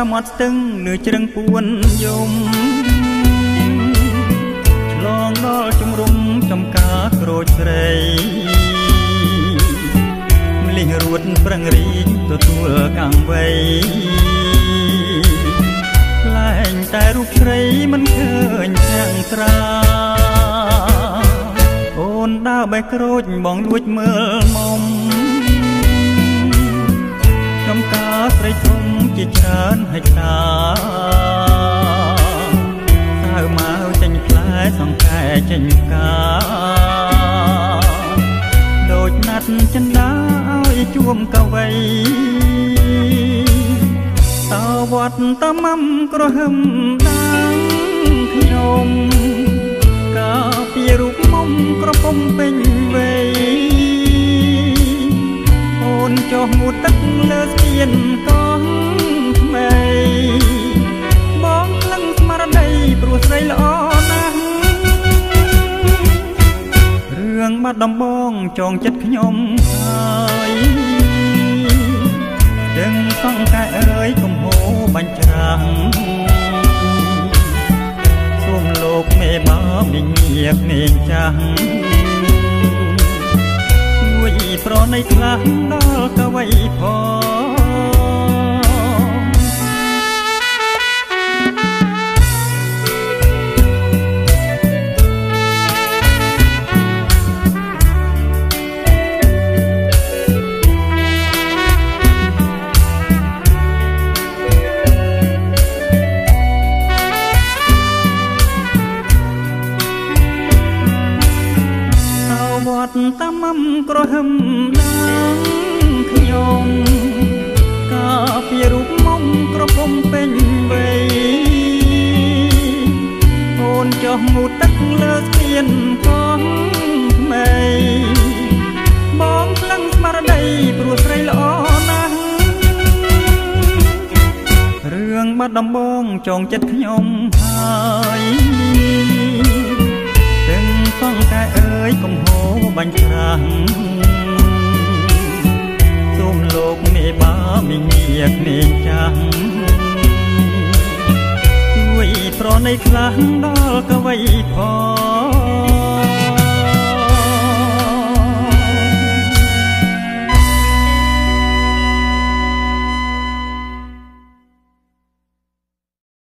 តាមមាត់ស្ទឹងលើជ្រឹងពួនយំឆ្លងដល់ជំរុំចំការក្រូចស្រីម្លេះរួតប្រឹងរីងទទួលកាំងវៃខ្លែងតែរូបស្រីមិនឃើញទាំងត្រាអូនដើរបេះក្រូចបងលួចមើលមុំចំការស្រីធំ ជាច្រើនហិចតាសៅមកចេញផ្លែសង្កែចេញកាដូចណាត់ចិន្តាឲ្យជួមកវៃតវត្តតាមំក្រហឹមដាងខ្ញុំកាពីរូបមុំក្រពុំពេញវ័យអូនចុះងូតទឹកលើស្ពានក បាត់ដំបងចងចិត្តខ្ញុំហើយទាំងសង្កែអើយកុំហូរបាញ់ច្រាំងសូមលោកមេបាមីងៀកមេងចាស់ជួយប្រណីខ្លះដល់កវីផង ត់តាមំក្រហឹមដាងខ្ញុំកាពីរូបមុំក្រពុំពេញវ័យអូនចុះងូតទឹកលើស្ពានកងថ្មីបងខ្លាំងស្មារតីព្រោះស្រីល្អណាស់រឿងបាត់ដំបងចងចិត្តខ្ញុំហើយ កមេងចាស់ជួយប្រណីខ្លះដល់កវីផង